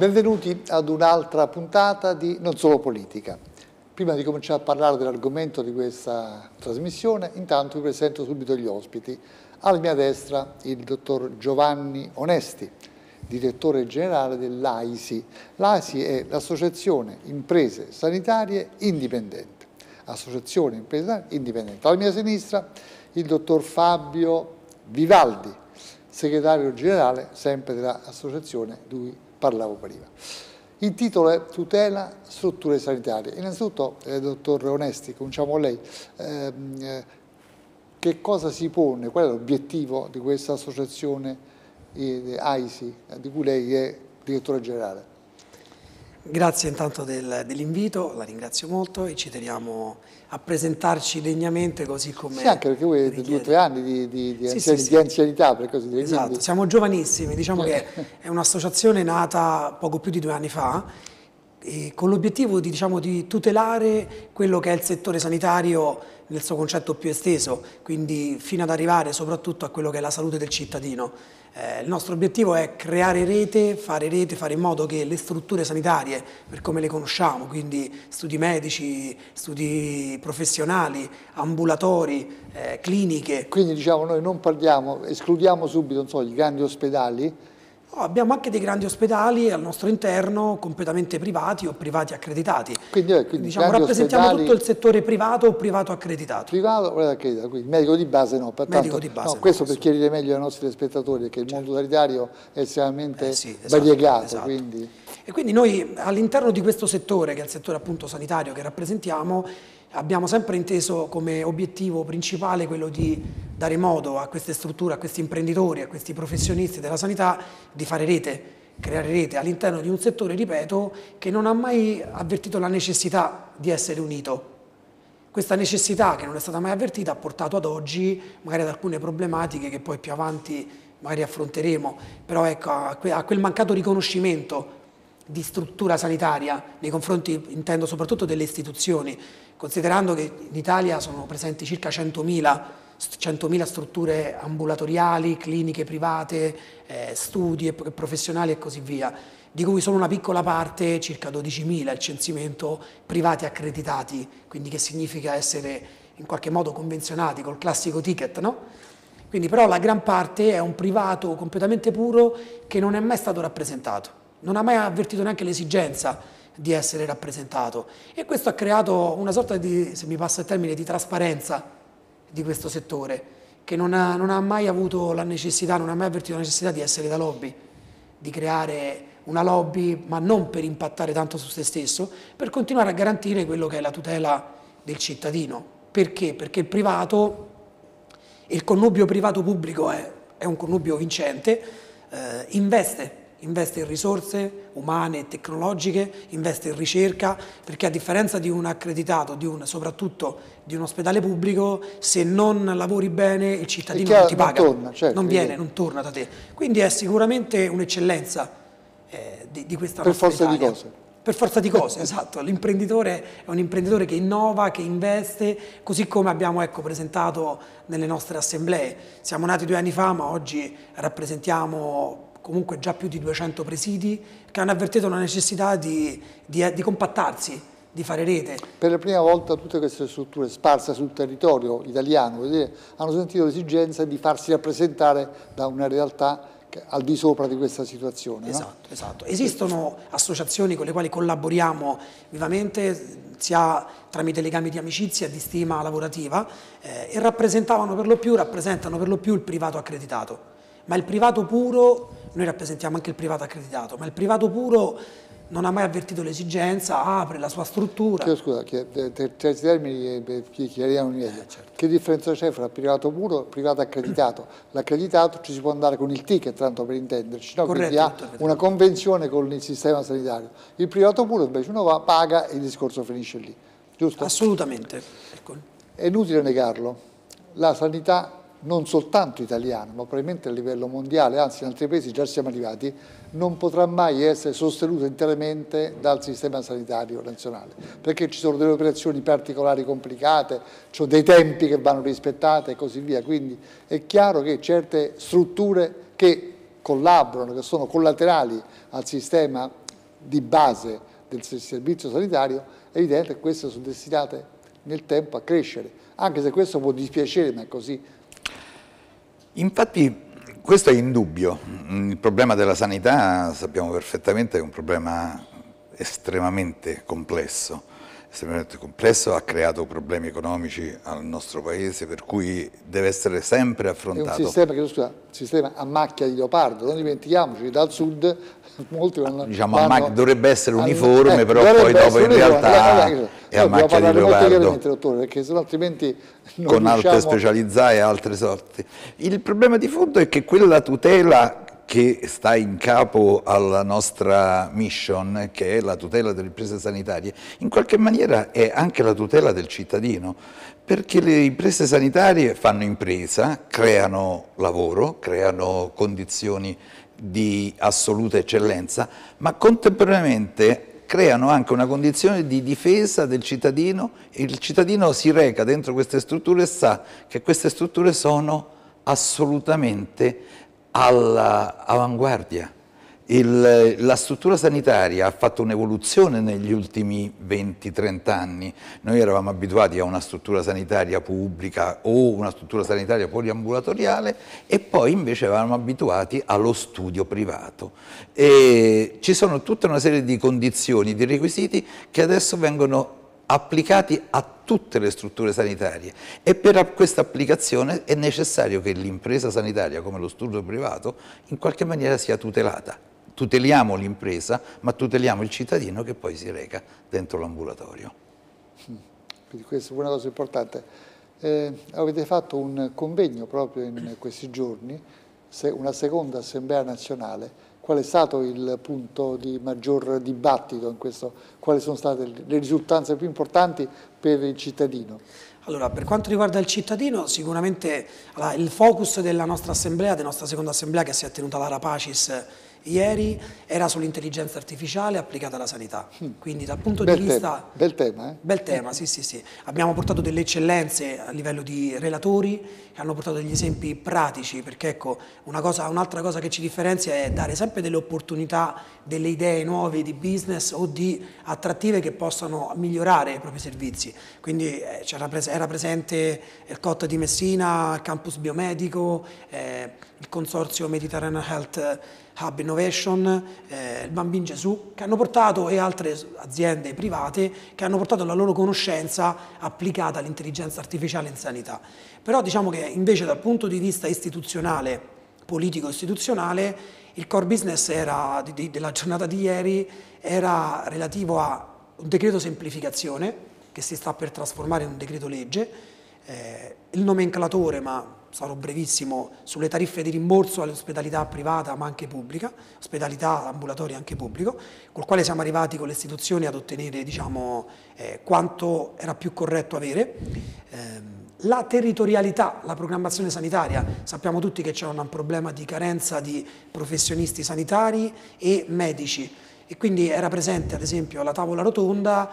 Benvenuti ad un'altra puntata di Non Solo Politica. Prima di cominciare a parlare dell'argomento di questa trasmissione, intanto vi presento subito gli ospiti. Alla mia destra il dottor Giovanni Onesti, direttore generale dell'AISI. L'AISI è l'Associazione Imprese Sanitarie Indipendente. Associazione Imprese Sanitarie Indipendente. Alla mia sinistra il dottor Fabio Vivaldi, segretario generale sempre dell'associazione di parlavo prima. Il titolo è Tutela strutture sanitarie. Innanzitutto, eh, dottor Onesti, cominciamo con lei. Ehm, eh, che cosa si pone, qual è l'obiettivo di questa associazione eh, AISI, di cui lei è direttore generale? Grazie intanto del, dell'invito, la ringrazio molto e ci teniamo a presentarci degnamente così come... Sì, anche perché voi avete due o tre anni di, di, di, sì, anziani, sì, sì. di anzianità, per così dire. Esatto, quindi... siamo giovanissimi, diciamo che è un'associazione nata poco più di due anni fa con l'obiettivo di, diciamo, di tutelare quello che è il settore sanitario nel suo concetto più esteso, quindi fino ad arrivare soprattutto a quello che è la salute del cittadino. Eh, il nostro obiettivo è creare rete, fare rete, fare in modo che le strutture sanitarie, per come le conosciamo, quindi studi medici, studi professionali, ambulatori, eh, cliniche. Quindi diciamo noi non parliamo, escludiamo subito so, i grandi ospedali, Oh, abbiamo anche dei grandi ospedali al nostro interno, completamente privati o privati accreditati. Quindi, eh, quindi diciamo, rappresentiamo ospedali... tutto il settore privato o privato accreditato. Privato o accreditato, quindi medico di base no. Pertanto, medico di base no, questo no, per chiarire meglio ai nostri spettatori, perché il mondo sanitario è estremamente eh sì, esatto, variegato. Esatto. Quindi... E quindi noi all'interno di questo settore, che è il settore appunto sanitario che rappresentiamo, abbiamo sempre inteso come obiettivo principale quello di dare modo a queste strutture, a questi imprenditori, a questi professionisti della sanità di fare rete, creare rete all'interno di un settore, ripeto, che non ha mai avvertito la necessità di essere unito. Questa necessità che non è stata mai avvertita ha portato ad oggi magari ad alcune problematiche che poi più avanti magari affronteremo, però ecco, a quel mancato riconoscimento di struttura sanitaria nei confronti, intendo soprattutto delle istituzioni, considerando che in Italia sono presenti circa 100.000 100.000 strutture ambulatoriali, cliniche private, eh, studi professionali e così via, di cui solo una piccola parte, circa 12.000, il censimento privati accreditati, quindi che significa essere in qualche modo convenzionati col classico ticket, no? Quindi però la gran parte è un privato completamente puro che non è mai stato rappresentato non ha mai avvertito neanche l'esigenza di essere rappresentato e questo ha creato una sorta di, se mi passa il termine, di trasparenza di questo settore che non ha, non ha mai avuto la necessità, non ha mai avvertito la necessità di essere da lobby, di creare una lobby ma non per impattare tanto su se stesso, per continuare a garantire quello che è la tutela del cittadino. Perché? Perché il privato, il connubio privato-pubblico è, è, un connubio vincente, eh, investe investe in risorse umane e tecnologiche, investe in ricerca, perché a differenza di un accreditato, di un, soprattutto di un ospedale pubblico, se non lavori bene il cittadino non ti paga, non, torna, certo, non viene, non torna da te. Quindi è sicuramente un'eccellenza eh, di, di, questa per forza Italia. di cose. Per forza di cose, esatto. L'imprenditore è un imprenditore che innova, che investe, così come abbiamo ecco, presentato nelle nostre assemblee. Siamo nati due anni fa, ma oggi rappresentiamo comunque già più di 200 presidi che hanno avvertito la necessità di, di, di compattarsi, di fare rete. Per la prima volta tutte queste strutture sparse sul territorio italiano dire, hanno sentito l'esigenza di farsi rappresentare da una realtà al di sopra di questa situazione. Esatto, no? esatto. Esistono associazioni con le quali collaboriamo vivamente sia tramite legami di amicizia di stima lavorativa eh, e rappresentavano per lo più, rappresentano per lo più il privato accreditato ma il privato puro, noi rappresentiamo anche il privato accreditato, ma il privato puro non ha mai avvertito l'esigenza, apre la sua struttura. Chiedo scusa, tre termini chiariamo meglio. Eh, certo. Che differenza c'è fra privato puro e privato accreditato? L'accreditato ci si può andare con il ticket, tanto per intenderci, no? Corretto, quindi ha una convenzione con il sistema sanitario. Il privato puro invece uno va, paga e il discorso finisce lì, giusto? Assolutamente. Ecco. È inutile negarlo, la sanità non soltanto italiano, ma probabilmente a livello mondiale, anzi in altri paesi già siamo arrivati, non potrà mai essere sostenuto interamente dal sistema sanitario nazionale, perché ci sono delle operazioni particolari complicate, ci sono dei tempi che vanno rispettate e così via, quindi è chiaro che certe strutture che collaborano, che sono collaterali al sistema di base del servizio sanitario, è evidente che queste sono destinate nel tempo a crescere, anche se questo può dispiacere, ma è così. Infatti questo è indubbio, il problema della sanità sappiamo perfettamente è un problema estremamente complesso, estremamente complesso, ha creato problemi economici al nostro paese per cui deve essere sempre affrontato. È un sistema, che, scusa, sistema a macchia di leopardo, non dimentichiamoci, dal sud molti vanno, diciamo, vanno, dovrebbe essere uniforme, eh, però poi dopo in realtà è a macchia di leopardo. dottore, perché sennò altrimenti con riusciamo... altre specializzate e altre sorti. Il problema di fondo è che quella tutela che sta in capo alla nostra mission, che è la tutela delle imprese sanitarie, in qualche maniera è anche la tutela del cittadino, perché le imprese sanitarie fanno impresa, creano lavoro, creano condizioni di assoluta eccellenza, ma contemporaneamente creano anche una condizione di difesa del cittadino. E il cittadino si reca dentro queste strutture e sa che queste strutture sono assolutamente all'avanguardia. la struttura sanitaria ha fatto un'evoluzione negli ultimi 20-30 anni. Noi eravamo abituati a una struttura sanitaria pubblica o una struttura sanitaria poliambulatoriale e poi invece eravamo abituati allo studio privato. E ci sono tutta una serie di condizioni, di requisiti che adesso vengono applicati a tutte le strutture sanitarie e per questa applicazione è necessario che l'impresa sanitaria come lo studio privato in qualche maniera sia tutelata. Tuteliamo l'impresa ma tuteliamo il cittadino che poi si reca dentro l'ambulatorio. Quindi questa è una cosa importante. Eh, avete fatto un convegno proprio in questi giorni, una seconda assemblea nazionale qual è stato il punto di maggior dibattito in questo, quali sono state le risultanze più importanti per il cittadino? Allora, per quanto riguarda il cittadino, sicuramente allora, il focus della nostra assemblea, della nostra seconda assemblea che si è tenuta alla Rapacis ieri era sull'intelligenza artificiale applicata alla sanità. Mm. Quindi dal punto bel di tema, vista... Bel tema, eh? Bel tema, sì, sì, sì. Abbiamo portato delle eccellenze a livello di relatori che hanno portato degli esempi pratici, perché ecco, un'altra un cosa che ci differenzia è dare sempre delle opportunità, delle idee nuove di business o di attrattive che possano migliorare i propri servizi. Quindi eh, era presente il COT di Messina, il campus biomedico, eh, il consorzio Mediterranean Health Hub Innovation, eh, il Bambin Gesù, che hanno portato, e altre aziende private, che hanno portato la loro conoscenza applicata all'intelligenza artificiale in sanità. Però diciamo che invece dal punto di vista istituzionale, politico-istituzionale, il core business era, di, di, della giornata di ieri era relativo a un decreto semplificazione che si sta per trasformare in un decreto legge, eh, il nomenclatore, ma sarò brevissimo, sulle tariffe di rimborso all'ospitalità privata ma anche pubblica, ospitalità ambulatoria anche pubblico, col quale siamo arrivati con le istituzioni ad ottenere diciamo, eh, quanto era più corretto avere. Eh, la territorialità, la programmazione sanitaria, sappiamo tutti che c'è un problema di carenza di professionisti sanitari e medici e quindi era presente ad esempio alla tavola rotonda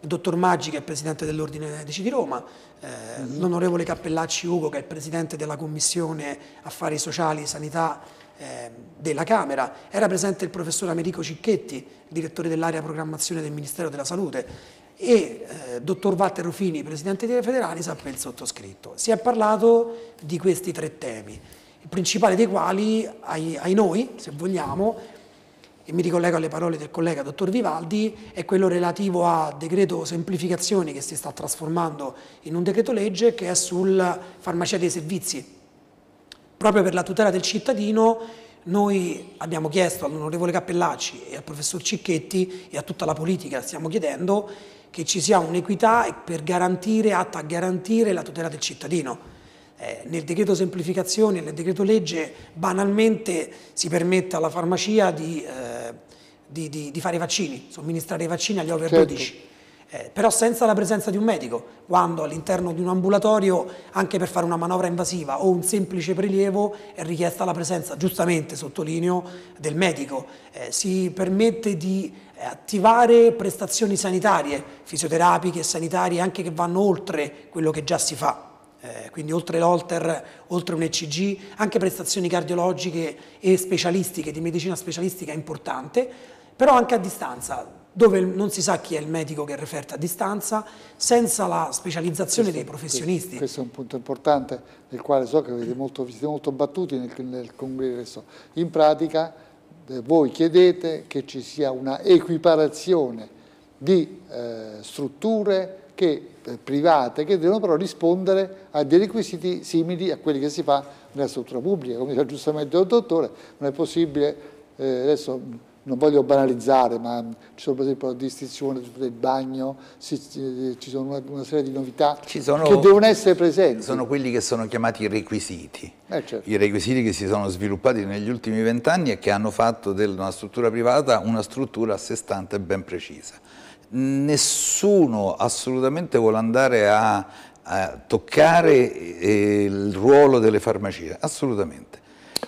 il dottor Maggi che è presidente dell'Ordine Medici di Roma, eh, mm-hmm. l'onorevole Cappellacci Ugo che è presidente della Commissione Affari Sociali e Sanità eh, della Camera, era presente il professor Americo Cicchetti, direttore dell'area programmazione del Ministero della Salute e eh, dottor Walter Rufini, presidente dei federali, sa il sottoscritto. Si è parlato di questi tre temi, il principale dei quali ai, ai noi, se vogliamo, e mi ricollego alle parole del collega dottor Vivaldi, è quello relativo a decreto semplificazioni che si sta trasformando in un decreto legge che è sul farmacia dei servizi. Proprio per la tutela del cittadino noi abbiamo chiesto all'onorevole Cappellacci e al professor Cicchetti e a tutta la politica stiamo chiedendo che ci sia un'equità per garantire, atta a garantire la tutela del cittadino eh, nel decreto semplificazioni, nel decreto legge, banalmente si permette alla farmacia di, eh, di, di, di fare i vaccini, somministrare i vaccini agli over certo. 12. Eh, però senza la presenza di un medico, quando all'interno di un ambulatorio, anche per fare una manovra invasiva o un semplice prelievo, è richiesta la presenza, giustamente sottolineo, del medico. Eh, si permette di eh, attivare prestazioni sanitarie, fisioterapiche sanitarie, anche che vanno oltre quello che già si fa eh, quindi oltre l'Holter, oltre un ECG, anche prestazioni cardiologiche e specialistiche, di medicina specialistica importante, però anche a distanza, dove non si sa chi è il medico che referta a distanza, senza la specializzazione questo, dei professionisti. Questo, è un punto importante del quale so che avete molto, siete molto battuti nel, nel congresso. In pratica eh, voi chiedete che ci sia una equiparazione di eh, strutture che, private che devono però rispondere a dei requisiti simili a quelli che si fa nella struttura pubblica. Come diceva giustamente il dottore, non è possibile, eh, adesso non voglio banalizzare, ma ci sono per esempio la distinzione del bagno, si, ci sono una, una, serie di novità sono, che devono essere presenti. Sono quelli che sono chiamati requisiti, eh, certo. i requisiti che si sono sviluppati negli ultimi vent'anni e che hanno fatto della struttura privata una struttura a sé stante e ben precisa. Nessuno assolutamente vuole andare a, a toccare eh, il ruolo delle farmacie, assolutamente.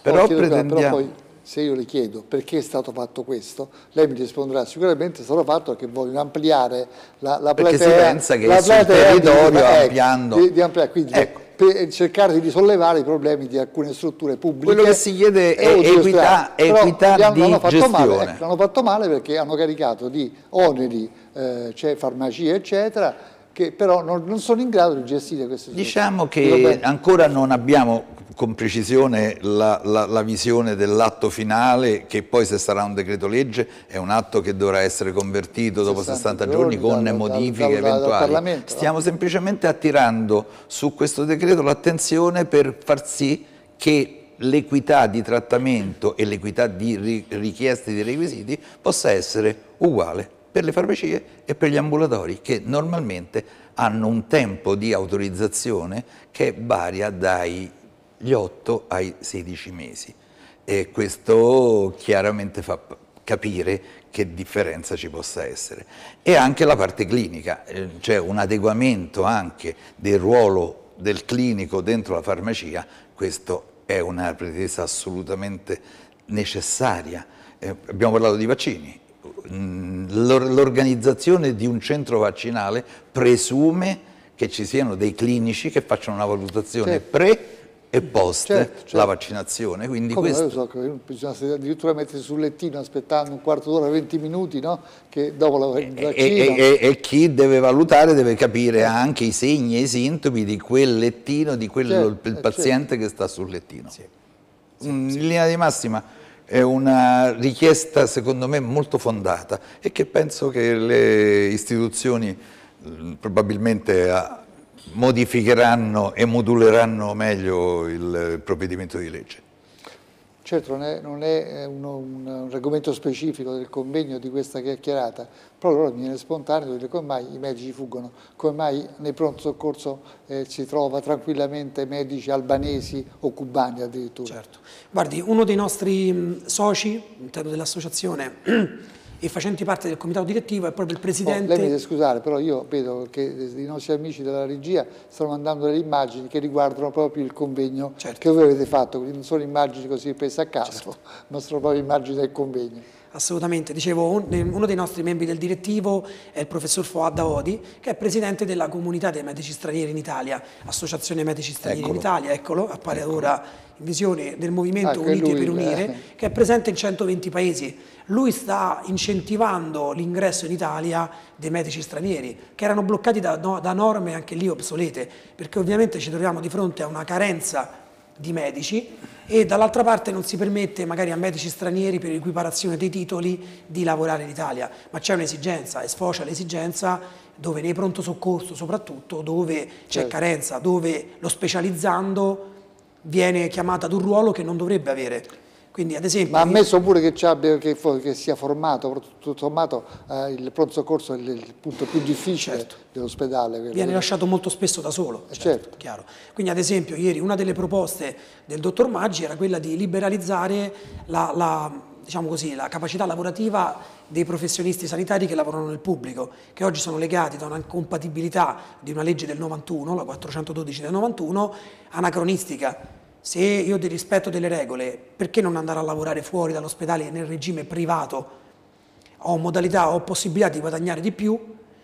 Però, pretendiamo... Però poi se io le chiedo perché è stato fatto questo, lei mi risponderà sicuramente è stato fatto perché vogliono ampliare la, la platea. Perché si pensa che sul territorio di, ecco, ampliando... Di, di ampliare, quindi ecco. per cercare di risollevare i problemi di alcune strutture pubbliche. Quello che si chiede è equità, equità di fatto male, ecco, fatto male perché hanno caricato di oneri, eh, farmacie eccetera, che però non, non, sono in grado di gestire queste situazioni. Diciamo che ancora non abbiamo con precisione la, la, la visione dell'atto finale che poi se sarà un decreto legge è un atto che dovrà essere convertito dopo 60 giorni con dal, modifiche dal, eventuali. Stiamo no? semplicemente attirando su questo decreto l'attenzione per far sì che l'equità di trattamento e l'equità di richieste di requisiti possa essere uguale per le farmacie e per gli ambulatori che normalmente hanno un tempo di autorizzazione che varia dagli 8 ai 16 mesi e questo chiaramente fa capire che differenza ci possa essere. E anche la parte clinica, c'è un adeguamento anche del ruolo del clinico dentro la farmacia, questo è una pretesa assolutamente necessaria. Eh, abbiamo parlato di vaccini, l'organizzazione di un centro vaccinale presume che ci siano dei clinici che facciano una valutazione certo. pre e post certo, certo. la vaccinazione. Quindi Come questo... so che bisogna addirittura mettersi sul lettino aspettando un quarto d'ora, 20 minuti, no? che dopo la vaccino... E, e, e, chi deve valutare deve capire anche i segni e i sintomi di quel lettino, di quel certo, il paziente certo. che sta sul lettino. Sì. Sì, In sì. linea di massima è una richiesta secondo me molto fondata e che penso che le istituzioni mm, probabilmente ah, modificheranno e moduleranno meglio il provvedimento di legge. Certo non è, non è uno, un, argomento specifico del convegno di questa chiacchierata, però allora mi viene spontaneo dire come mai i medici fuggono, come mai nei pronto soccorso eh, si trova tranquillamente medici albanesi o cubani addirittura. Certo, guardi, uno dei nostri soci all'interno dell'associazione e facenti parte del comitato direttivo è proprio il presidente... Oh, lei mi deve scusare, però io vedo che i nostri amici della regia stanno mandando delle immagini che riguardano proprio il convegno certo. che voi avete fatto, quindi non sono immagini così prese a caso, certo. ma sono proprio immagini del convegno. Assolutamente, dicevo, uno dei nostri membri del direttivo è il professor Foad Odi, che è presidente della comunità dei medici stranieri in Italia, Associazione Medici Stranieri eccolo. in Italia, eccolo, appare eccolo. ora in visione del movimento ah, Uniti lui, per Unire, eh. che è presente in 120 paesi. Lui sta incentivando l'ingresso in Italia dei medici stranieri, che erano bloccati da, no, da norme anche lì obsolete, perché ovviamente ci troviamo di fronte a una carenza di medici e dall'altra parte non si permette magari a medici stranieri per equiparazione dei titoli di lavorare in Italia, ma c'è un'esigenza e sfocia l'esigenza dove nei pronto soccorso soprattutto, dove c'è certo. carenza, dove lo specializzando viene chiamato ad un ruolo che non dovrebbe avere. Quindi, ad esempio, Ma ammesso pure che, che, che, sia formato, tutto sommato eh, il pronto soccorso è il, il punto più difficile certo. dell'ospedale. Viene lasciato molto spesso da solo, eh, certo, certo. Quindi ad esempio ieri una delle proposte del dottor Maggi era quella di liberalizzare la, la, diciamo così, la capacità lavorativa dei professionisti sanitari che lavorano nel pubblico, che oggi sono legati da una compatibilità di una legge del 91, la 412 del 91, anacronistica se io ti rispetto delle regole, perché non andare a lavorare fuori dall'ospedale nel regime privato? Ho modalità, ho possibilità di guadagnare di più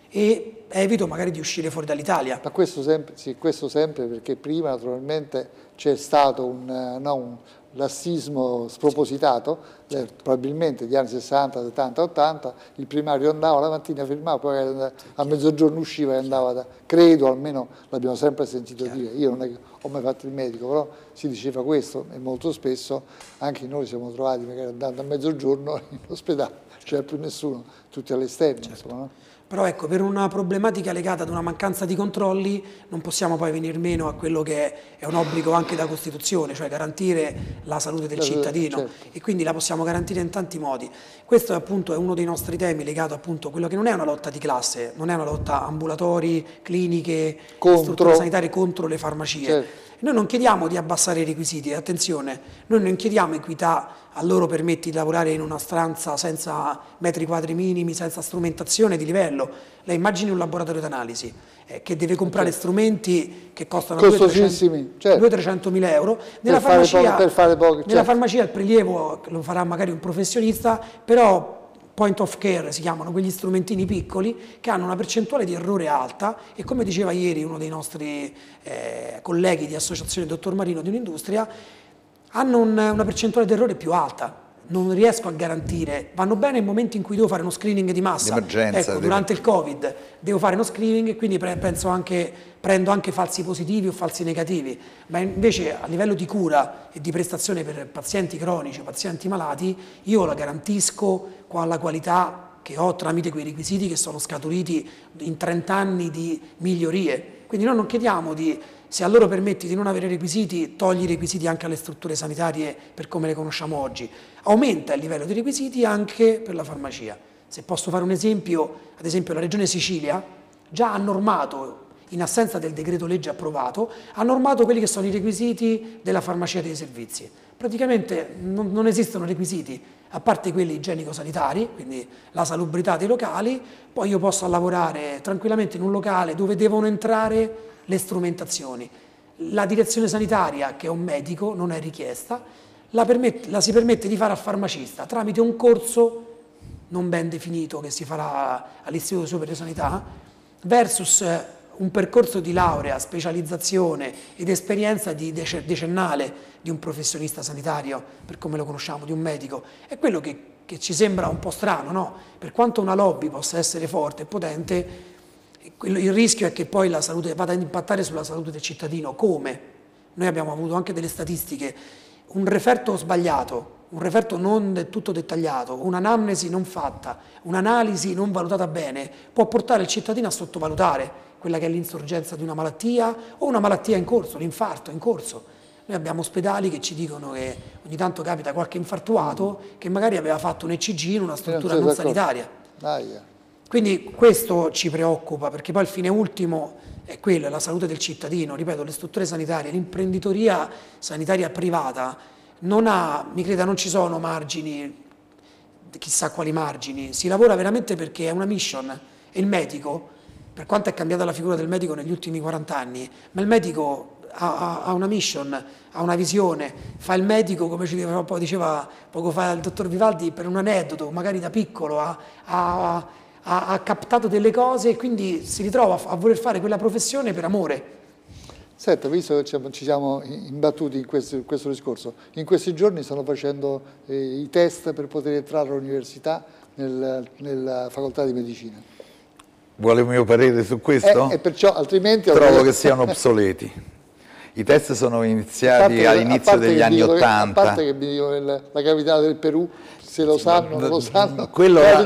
e evito magari di uscire fuori dall'Italia. Ma questo sempre, sì, questo sempre perché prima naturalmente c'è stato un, eh, no, un lassismo spropositato, eh, probabilmente degli anni 60, 70, 80, il primario andava la mattina, firmava, poi a mezzogiorno usciva e andava da... Credo, almeno l'abbiamo sempre sentito dire, io non è che ho mai fatto il medico, però si diceva questo e molto spesso anche noi siamo trovati magari andando a mezzogiorno in ospedale, c'era più nessuno, tutti all'esterno. Certo. Però ecco, per una problematica legata ad una mancanza di controlli non possiamo poi venir meno a quello che è un obbligo anche da Costituzione, cioè garantire la salute del cittadino certo. e quindi la possiamo garantire in tanti modi. Questo è appunto è uno dei nostri temi legato appunto a quello che non è una lotta di classe, non è una lotta ambulatori, cliniche, contro. strutture sanitarie contro le farmacie. Certo noi non chiediamo di abbassare i requisiti, attenzione, noi non chiediamo equità, a loro permetti di lavorare in una stanza senza metri quadri minimi, senza strumentazione di livello. Lei immagini un laboratorio d'analisi eh, che deve comprare certo. strumenti che costano 200-300 certo. mila euro. Nella, farmacia, poco, poco, certo. nella farmacia il prelievo lo farà magari un professionista, però point of care si chiamano quegli strumentini piccoli che hanno una percentuale di errore alta e come diceva ieri uno dei nostri eh, colleghi di associazione Dottor Marino di un'industria, hanno un, una percentuale di errore più alta. Non riesco a garantire, vanno bene in momenti in cui devo fare uno screening di massa. Ecco, durante il Covid devo fare uno screening e quindi penso anche, prendo anche falsi positivi o falsi negativi, ma invece a livello di cura e di prestazione per pazienti cronici, pazienti malati, io la garantisco con la qualità che ho tramite quei requisiti che sono scaturiti in 30 anni di migliorie. Quindi noi non chiediamo di, se a loro permetti di non avere requisiti, togli i requisiti anche alle strutture sanitarie per come le conosciamo oggi. Aumenta il livello di requisiti anche per la farmacia. Se posso fare un esempio, ad esempio la Regione Sicilia già ha normato, in assenza del decreto legge approvato, ha normato quelli che sono i requisiti della farmacia dei servizi. Praticamente non, non esistono requisiti a parte quelli igienico-sanitari, quindi la salubrità dei locali, poi io posso lavorare tranquillamente in un locale dove devono entrare le strumentazioni. La direzione sanitaria, che è un medico, non è richiesta, la, permette, la si permette di fare al farmacista tramite un corso non ben definito che si farà all'Istituto Superiore di Sanità, versus un percorso di laurea, specializzazione ed esperienza di decennale di un professionista sanitario, per come lo conosciamo, di un medico, è quello che, che ci sembra un po' strano, no? Per quanto una lobby possa essere forte e potente, il rischio è che poi la salute vada ad impattare sulla salute del cittadino. Come? Noi abbiamo avuto anche delle statistiche. Un referto sbagliato, un referto non del tutto dettagliato, un'anamnesi non fatta, un'analisi non valutata bene, può portare il cittadino a sottovalutare quella che è l'insorgenza di una malattia o una malattia in corso, l'infarto in corso. Noi abbiamo ospedali che ci dicono che ogni tanto capita qualche infartuato che magari aveva fatto un ECG in una struttura non, non sanitaria. Ah, yeah. Quindi questo ci preoccupa perché poi il fine ultimo è quello, è la salute del cittadino. Ripeto, le strutture sanitarie, l'imprenditoria sanitaria privata non ha, mi creda, non ci sono margini, chissà quali margini. Si lavora veramente perché è una mission e il medico per quanto è cambiata la figura del medico negli ultimi 40 anni, ma il medico ha, ha una mission, ha una visione, fa il medico, come ci diceva, diceva poco fa il dottor Vivaldi, per un aneddoto, magari da piccolo ha, ha, ha captato delle cose e quindi si ritrova a, voler fare quella professione per amore. Senta, visto che ci siamo imbattuti in questo, in questo discorso, in questi giorni stanno facendo eh, i test per poter entrare all'università nel, nella facoltà di medicina. Vuole il mio parere su questo? Eh, e perciò altrimenti... Trovo che siano obsoleti. I test sono iniziati all'inizio degli anni Ottanta. A parte che mi dico la capitale del Perù se lo sanno, non lo sanno. Quello, la,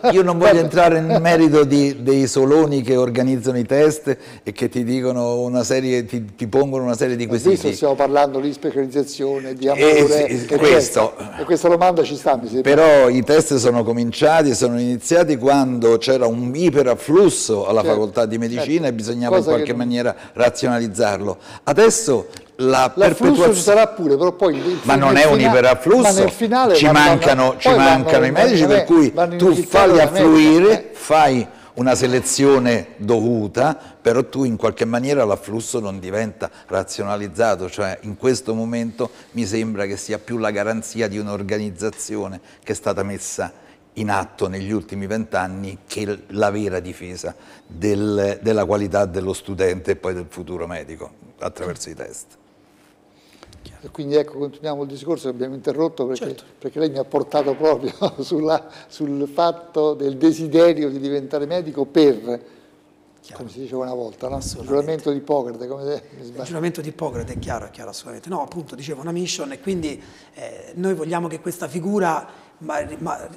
la, io non voglio entrare nel merito di, dei soloni che organizzano i test e che ti dicono una serie, ti, ti pongono una serie di quesiti. Questo stiamo parlando di specializzazione, di amore. E, questo, e questa domanda ci sta, mi sembra. Però i test sono cominciati, sono iniziati quando c'era un iperafflusso alla certo, facoltà di medicina certo. e bisognava Cosa in qualche maniera razionalizzarlo. Adesso la L'afflusso ci sarà pure, però poi... Ma non è un iperafflusso, ci mancano, ci mancano i medici, per cui tu falli affluire, fai una selezione dovuta, però tu in qualche maniera l'afflusso non diventa razionalizzato, cioè in questo momento mi sembra che sia più la garanzia di un'organizzazione che è stata messa in atto negli ultimi vent'anni che la vera difesa del, della qualità dello studente e poi del futuro medico attraverso i test. E quindi ecco, continuiamo il discorso che abbiamo interrotto perché, Certo. perché lei mi ha portato proprio sulla- sul fatto del desiderio di diventare medico per, come si diceva una volta, no? il giuramento di Ippocrate, come Il giuramento di Ippocrate è chiaro, è chiaro assolutamente. No, appunto, dicevo una mission e quindi eh, noi vogliamo che questa figura ma- ma-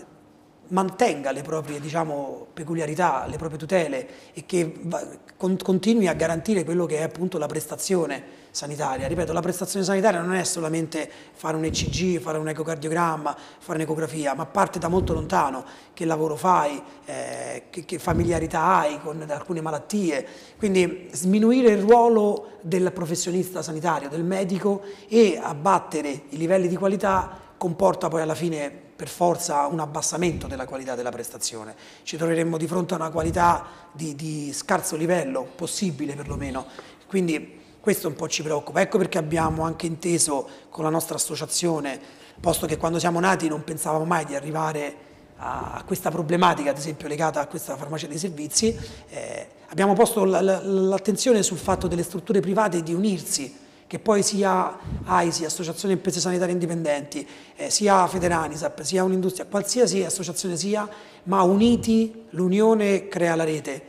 mantenga le proprie diciamo, peculiarità, le proprie tutele e che va- con- continui a garantire quello che è appunto la prestazione sanitaria. Ripeto, la prestazione sanitaria non è solamente fare un ECG, fare un ecocardiogramma, fare un'ecografia, ma parte da molto lontano. Che lavoro fai, eh, che, che familiarità hai con alcune malattie. Quindi sminuire il ruolo del professionista sanitario, del medico e abbattere i livelli di qualità comporta poi alla fine per forza un abbassamento della qualità della prestazione. Ci troveremmo di fronte a una qualità di, di scarso livello, possibile perlomeno. Quindi questo un po' ci preoccupa. Ecco perché abbiamo anche inteso con la nostra associazione, posto che quando siamo nati non pensavamo mai di arrivare a questa problematica, ad esempio legata a questa farmacia dei servizi, eh, abbiamo posto l'attenzione sul fatto delle strutture private di unirsi che poi sia AISI, Associazione Imprese Sanitarie Indipendenti, eh, sia Federanisap, sia un'industria, qualsiasi associazione sia, ma uniti l'unione crea la rete.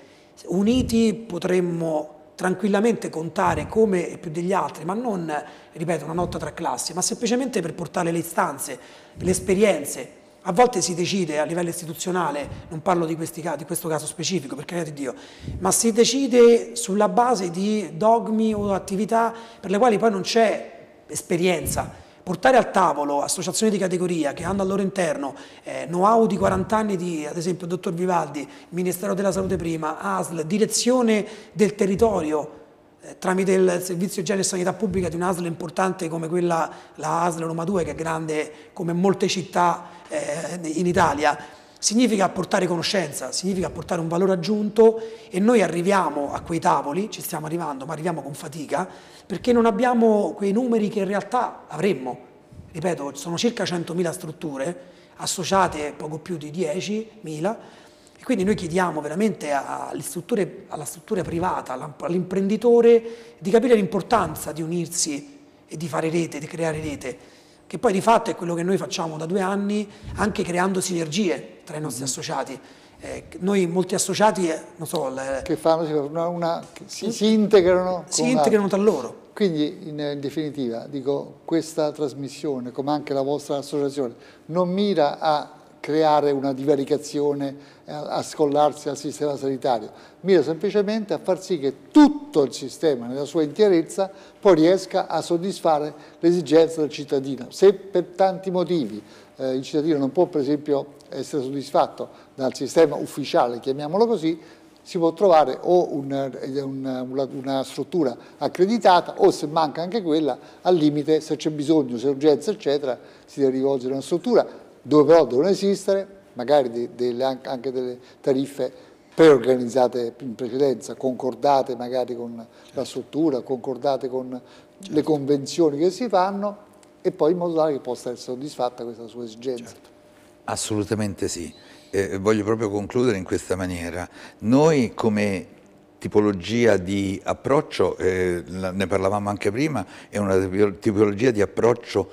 Uniti potremmo tranquillamente contare come e più degli altri, ma non, ripeto, una notte tra classi, ma semplicemente per portare le istanze, le esperienze. A volte si decide a livello istituzionale, non parlo di, questi, di questo caso specifico, per carità di Dio, ma si decide sulla base di dogmi o attività per le quali poi non c'è esperienza. Portare al tavolo associazioni di categoria che hanno al loro interno eh, know-how di 40 anni di, ad esempio, dottor Vivaldi, Ministero della Salute prima, ASL, direzione del territorio, eh, tramite il servizio igiene e sanità pubblica di un'ASL importante come quella, la ASL Roma 2, che è grande come molte città eh, in Italia, significa portare conoscenza, significa portare un valore aggiunto e noi arriviamo a quei tavoli, ci stiamo arrivando, ma arriviamo con fatica, perché non abbiamo quei numeri che in realtà avremmo. Ripeto, sono circa 100.000 strutture associate poco più di 10.000 e quindi noi chiediamo veramente alle strutture- alla struttura privata, all'imprenditore di capire l'importanza di unirsi e di fare rete, di creare rete, che poi di fatto è quello che noi facciamo da due anni, anche creando sinergie tra i nostri associati. Eh, noi molti associati, eh, non so, le- che fanno una, una- che si, si integrano. si integrano altri. tra loro. Quindi, in, in definitiva, dico, questa trasmissione, come anche la vostra associazione, non mira a creare una divaricazione, a, a scollarsi al sistema sanitario, mira semplicemente a far sì che tutto il sistema, nella sua interezza, poi riesca a soddisfare le esigenze del cittadino. Se per tanti motivi eh, il cittadino non può, per esempio, essere soddisfatto dal sistema ufficiale, chiamiamolo così, si può trovare o un- eh, una, una- struttura accreditata o se manca anche quella, al limite se c'è bisogno, se urgenza eccetera, si deve rivolgere a una struttura dove però devono esistere magari de- delle- anche delle tariffe preorganizzate in precedenza, concordate magari con la struttura, concordate con le convenzioni che si fanno e poi in modo tale che possa essere soddisfatta questa sua esigenza. Assolutamente sì. Eh, voglio proprio concludere in questa maniera. Noi come tipologia di approccio, eh, ne parlavamo anche prima, è una tipologia di approccio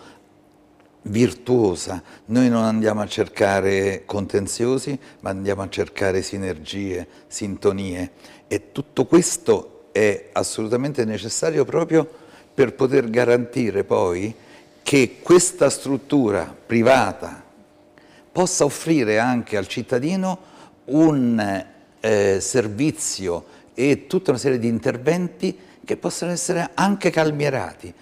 virtuosa. Noi non andiamo a cercare contenziosi, ma andiamo a cercare sinergie, sintonie e tutto questo è assolutamente necessario proprio per poter garantire poi che questa struttura privata possa offrire anche al cittadino un eh, servizio e tutta una serie di interventi che possono essere anche calmierati.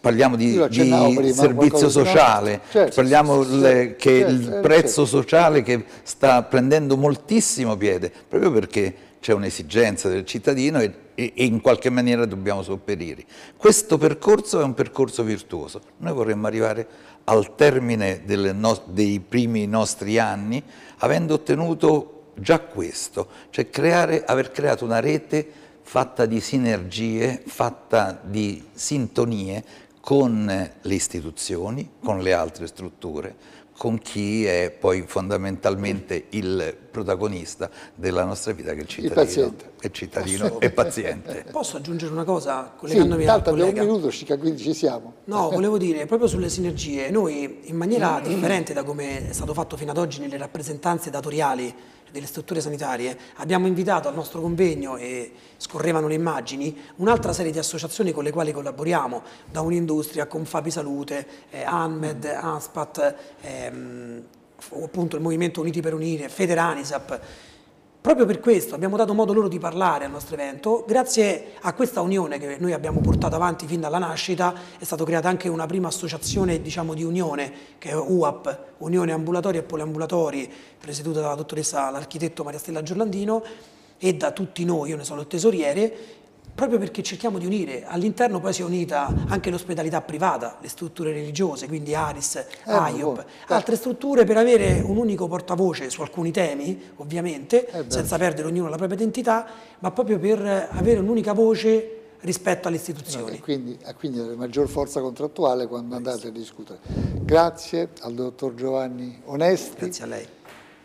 Parliamo di, di servizio sociale, Certo, parliamo sì, le- che certo, il prezzo certo. sociale che sta prendendo moltissimo piede, proprio perché c'è un'esigenza del cittadino e, e- e in qualche maniera dobbiamo sopperire. Questo percorso è un percorso virtuoso. Noi vorremmo arrivare al termine no- dei primi nostri anni avendo ottenuto già questo, cioè creare, aver creato una rete fatta di sinergie, fatta di sintonie con le istituzioni, con le altre strutture, con chi è poi fondamentalmente il protagonista della nostra vita che è il cittadino, paziente. è cittadino e paziente. Posso aggiungere una cosa Sì, collegandomi al intanto abbiamo un minuto, circa, quindi ci siamo. No, volevo dire, proprio sulle sinergie, noi in maniera differente da come è stato fatto fino ad oggi nelle rappresentanze datoriali delle strutture sanitarie, abbiamo invitato al nostro convegno, e scorrevano le immagini, un'altra serie di associazioni con le quali collaboriamo, da Un'Industria, Confapi Salute, eh, ANMED, ANSPAT, ehm, appunto il Movimento Uniti per Unire, Federanisap, Proprio per questo abbiamo dato modo loro di parlare al nostro evento, grazie a questa unione che noi abbiamo portato avanti fin dalla nascita, è stata creata anche una prima associazione diciamo, di unione, che è UAP, Unione Ambulatori e Poliambulatori, presieduta dalla dottoressa, l'architetto Maria Stella Giorlandino, e da tutti noi, io ne sono il tesoriere, proprio perché cerchiamo di unire. All'interno poi si è unita anche l'ospitalità privata, le strutture religiose, quindi Aris, AIOP, buono. altre strutture per avere un unico portavoce su alcuni temi, ovviamente, Eh senza perdere ognuno la propria identità, ma proprio per avere un'unica voce rispetto alle istituzioni. quindi, e quindi avere maggior forza contrattuale quando andate a discutere. Grazie al dottor Giovanni Onesti, Grazie a lei.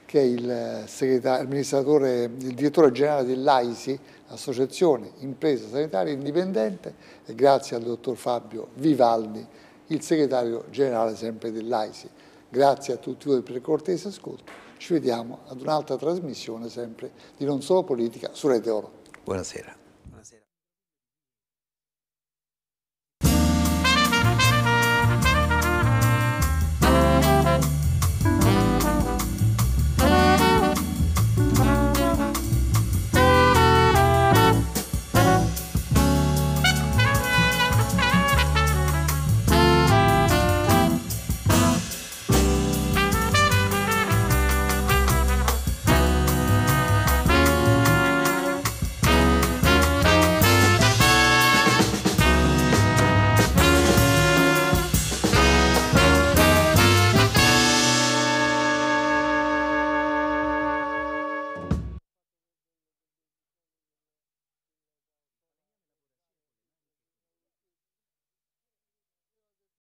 che è il, segretario, amministratore, il direttore generale dell'AISI, Associazione Impresa Sanitaria Indipendente, e grazie al dottor Fabio Vivaldi, il segretario generale sempre dell'AISI. Grazie a tutti voi per il cortese ascolto. Ci vediamo ad un'altra trasmissione sempre di Non Solo Politica su Rete Oro. Buonasera.